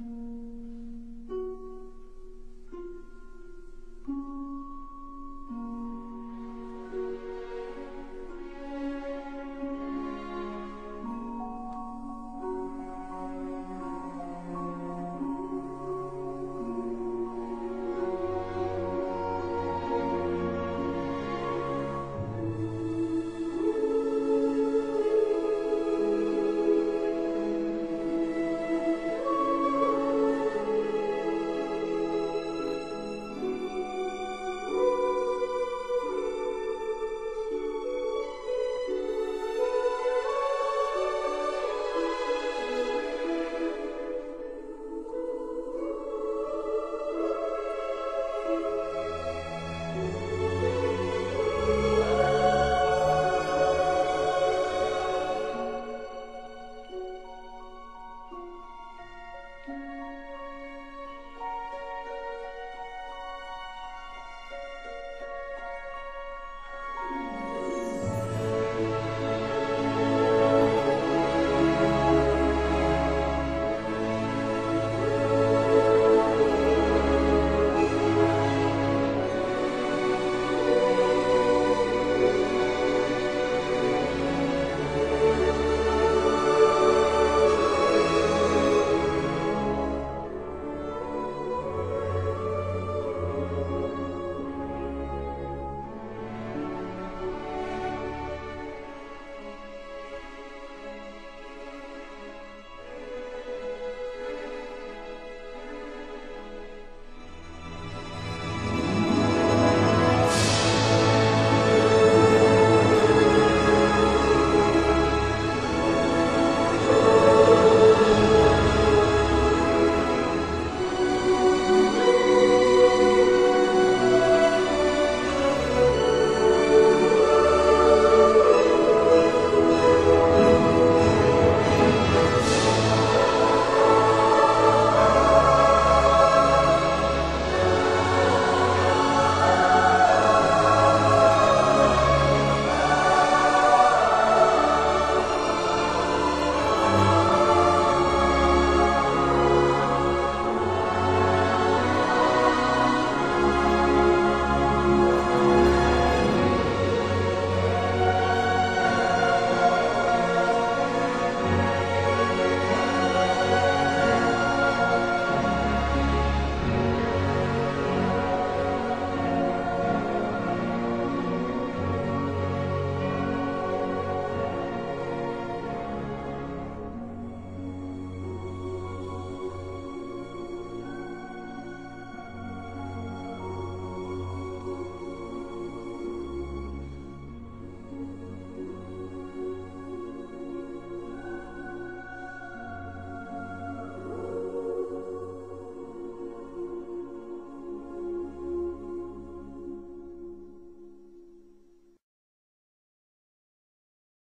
Mm.